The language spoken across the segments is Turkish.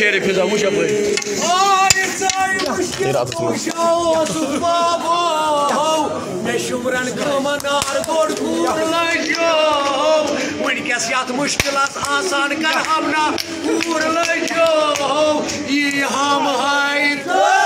šerifi za muža bude. Je rád to Neşumran kamanar korkulayım Wünkas yat müşkilat asan kan hamna Uğurlayım İham haytan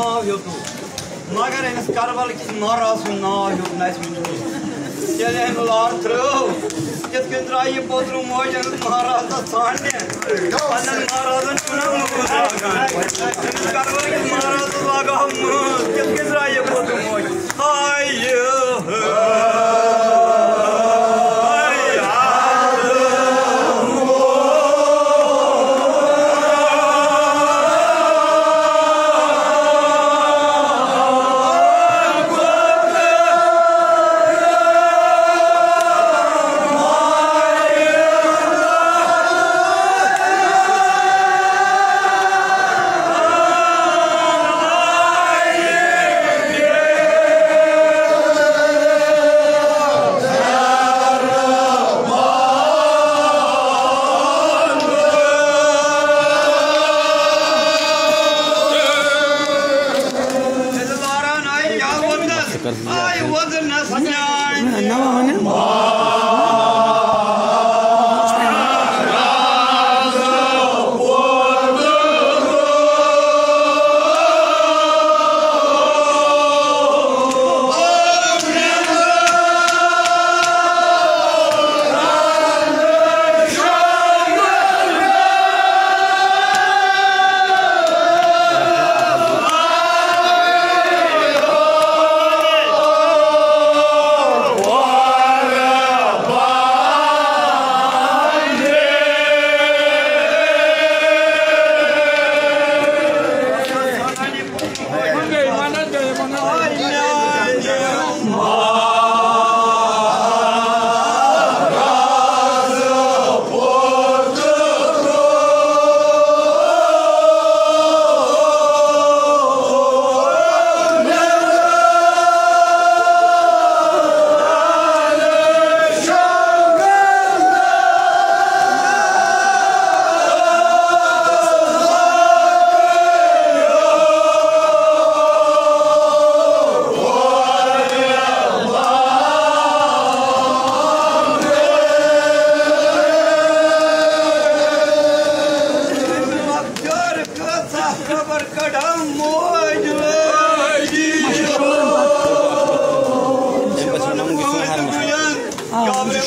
naviotu. Magarenes karvalikis naras un naviotu nesminimis. Gelen ular tru. Yetkin drayi bodru mojan maharasa sahne. Anan maharasan çunam mukudragan. Karvalikis maharasa vagam. Yetkin drayi bodru mojan. Hayyo. Hayyo. 我爱你。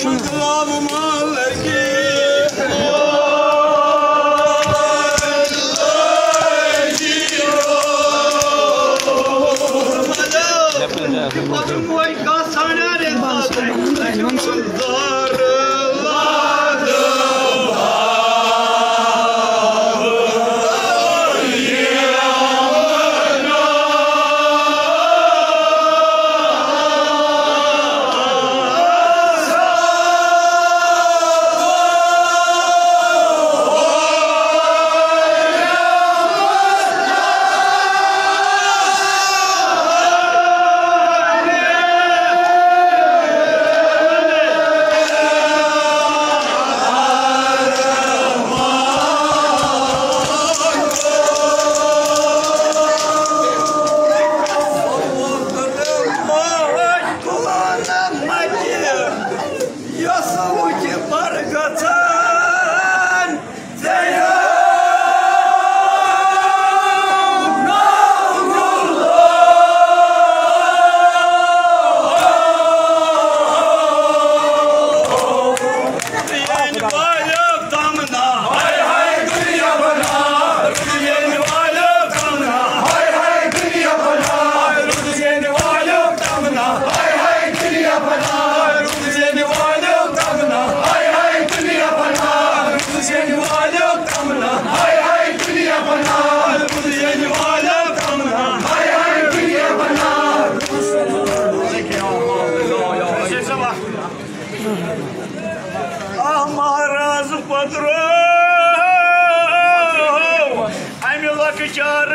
Kadın विचार